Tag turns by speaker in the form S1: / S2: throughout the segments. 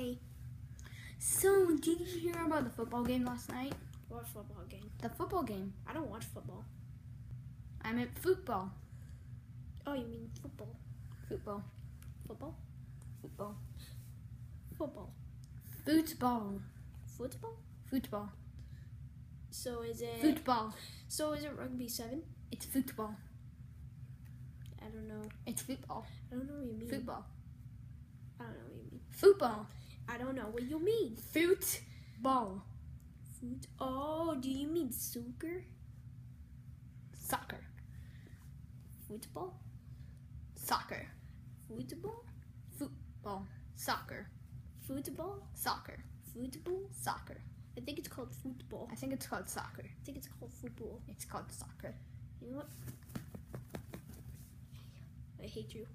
S1: Yay.
S2: So, did you hear about the football game last night?
S1: What football game?
S2: The football game.
S1: I don't watch football.
S2: I meant football.
S1: Oh, you mean football?
S2: Football.
S1: Football?
S2: Football.
S1: Football.
S2: Football.
S1: Football?
S2: Football.
S1: So is it
S2: Football.
S1: So is it rugby seven?
S2: It's football.
S1: I don't know.
S2: It's football.
S1: I don't know what you mean.
S2: Football.
S1: I don't know what you mean.
S2: Football.
S1: I don't know what you mean.
S2: Football.
S1: Foot. Oh, do you mean soccer?
S2: Soccer.
S1: Football?
S2: Soccer.
S1: Football?
S2: Football. Soccer.
S1: Football?
S2: Soccer.
S1: Football?
S2: Soccer.
S1: I think it's called football.
S2: I think it's called soccer.
S1: I think it's called football.
S2: It's called soccer.
S1: You know what? I hate you.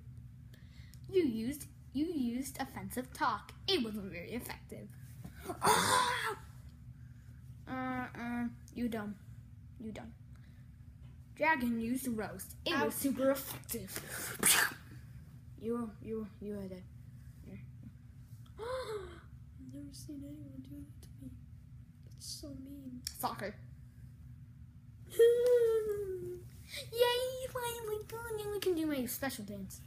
S2: You used you used offensive talk. It wasn't very effective. Ah! Uh, uh, you dumb. You dumb. Dragon used roast. It
S1: Ow.
S2: was super effective. You you you had it.
S1: I've never seen anyone do that to me. That's so mean.
S2: Soccer. Yay! Finally we can do my special dance.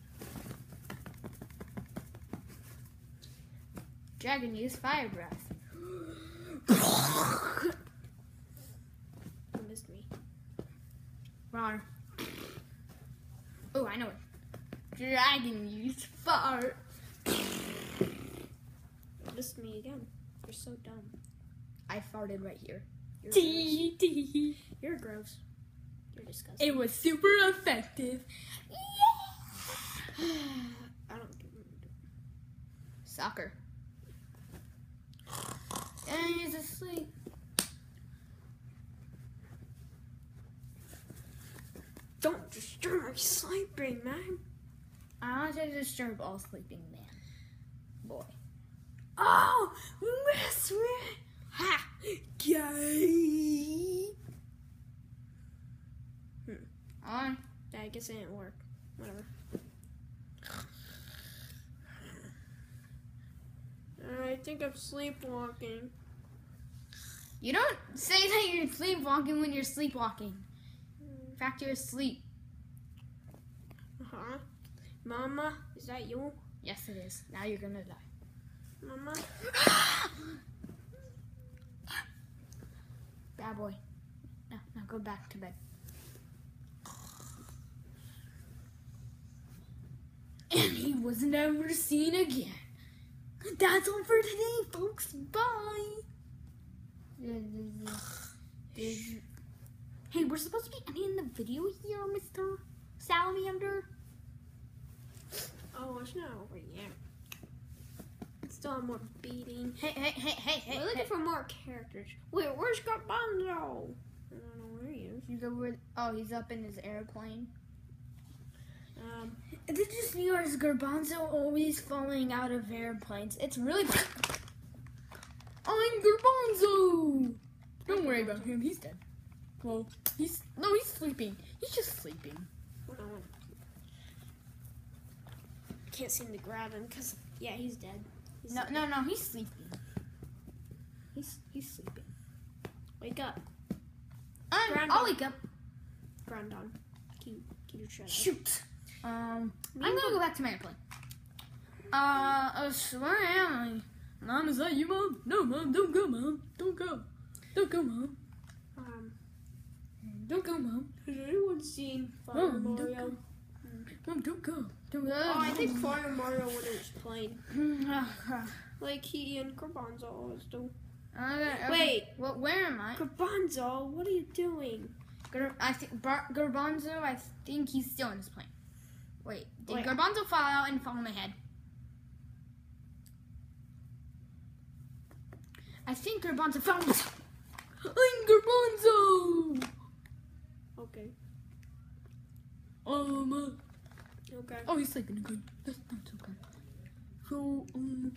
S2: Dragon used fire breath.
S1: You missed me.
S2: Rar. Oh, I know it. Dragon used fire.
S1: You missed me again. You're so dumb.
S2: I farted right here.
S1: You're
S2: Tee, tee.
S1: gross. You're gross. You're disgusting.
S2: It was super effective. Yeah.
S1: I don't give a
S2: Soccer. And he's asleep.
S1: Don't disturb my sleeping, man.
S2: I want to disturb all sleeping man. Boy.
S1: Oh, miss me. Ha! Gay. Hmm.
S2: On.
S1: I guess it didn't work. Whatever. I think I'm sleepwalking.
S2: You don't say that you're sleepwalking when you're sleepwalking. In fact, you're asleep.
S1: Uh huh. Mama, is that you?
S2: Yes, it is. Now you're gonna die.
S1: Mama?
S2: Bad boy. No, no, go back to bed. And he was never seen again. That's all for today, folks. Bye. Hey, we're supposed to be ending the video here, Mr. Salamander.
S1: Oh, it's not over yet. Still have more beating.
S2: Hey, hey, hey, hey, hey.
S1: We're looking
S2: hey.
S1: for more characters. Wait, where's Gerbonzoe? I don't know where he is.
S2: Go where? Oh, he's up in his airplane.
S1: Um,
S2: Did you see our Gerbonzoe always falling out of airplanes? It's really. I'm Gerbonzoe! Don't worry about him, he's dead. Well, he's. No, he's sleeping. He's just sleeping.
S1: Can't seem to grab him because, yeah, he's dead. He's
S2: No,
S1: dead.
S2: no, no, he's sleeping. He's he's sleeping.
S1: Wake up.
S2: I'm, I'll wake up.
S1: Brandon. Can you, can you try that?
S2: Shoot. Um, I'm gonna go back to my airplane. Uh, so where am I? Mom, is that you, Mom? No, Mom, don't go, Mom. Don't go. Don't go, Mom.
S1: Um,
S2: Don't go, Mom.
S1: has anyone seen Fire
S2: Oh, don't
S1: Mario?
S2: go. Mom, don't go. Don't go.
S1: Oh, I think Fire Mario when it was playing.
S2: Uh,
S1: Like he and Gerbonzoe always do.
S2: uh,
S1: Wait.
S2: Well, where am I?
S1: Gerbonzoe, what are you doing?
S2: Gar- I think Bar- Gerbonzoe. I think he's still in his plane. Wait, did
S1: Wait.
S2: Gerbonzoe fall out and fall on my head? I think Gerbonzoe fell. I'm Gerbonzoe.
S1: Okay.
S2: Um. uh,
S1: Okay.
S2: oh, he's sleeping again. That's not so good. So um.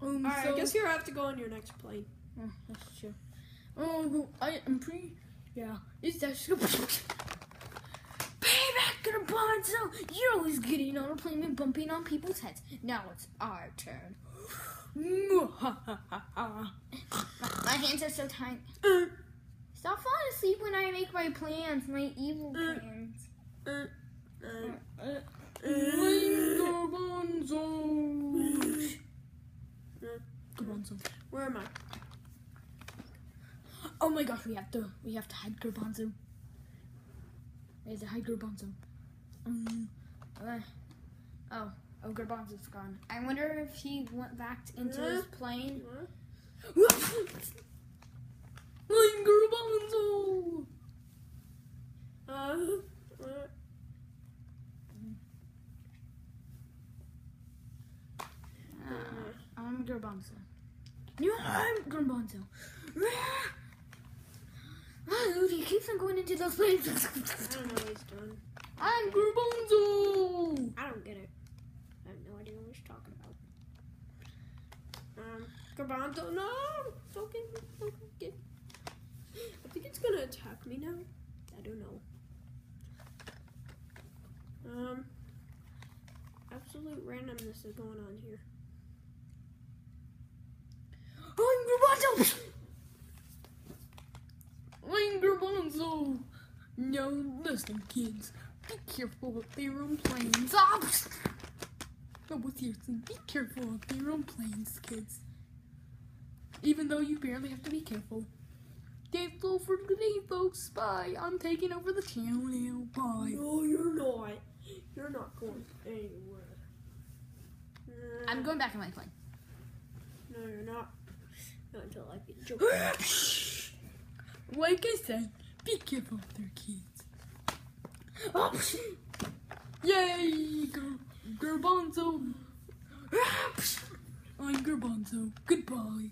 S2: Um.
S1: Alright,
S2: so,
S1: I guess you have to go on your next plane.
S2: Oh, that's true. Oh, I am pretty. Yeah, it's that. Payback, you're always getting on a plane and bumping on people's heads. Now it's our turn. my, my hands are so tight. Stop falling asleep when I make my plans, my evil plans.
S1: Uh, uh,
S2: Gerbonzoe. Gerbonzoe.
S1: where am I?
S2: Oh my gosh, we have to we have to hide Gerbonzoe. We have to hide Gerbonzoe. Um, uh, oh, oh, Gerbonzoe's gone. I wonder if he went back into his plane.
S1: Huh?
S2: I'm Gerbonzoe.
S1: Uh, uh,
S2: Uh, I'm Gerbonzoe. You I'm Gerbonzoe. Dude, he keeps on going into those planes.
S1: I don't know what he's doing.
S2: I'm Gerbonzoe.
S1: I don't get it. I have no idea what he's talking about. Um, Gerbonzoe, no! Get me. I think it's gonna attack me now. I don't know. Um, absolute randomness is going on here.
S2: I'm Gerbonzoe. I'm Gerbonzoe. No, listen, kids. Be careful with their own planes. Ah! No, but seriously, be careful with their own planes, kids. Even though you barely have to be careful. That's all for today, folks. Bye. I'm taking over the channel now. Bye.
S1: No, you're not. You're not going anywhere.
S2: I'm going back in my plane.
S1: No, you're not. Not until I get joke.
S2: Like I said, be careful with their kids. Oh, yay! Gar- Gerbonzoe! Ah, I'm Gerbonzoe. Goodbye.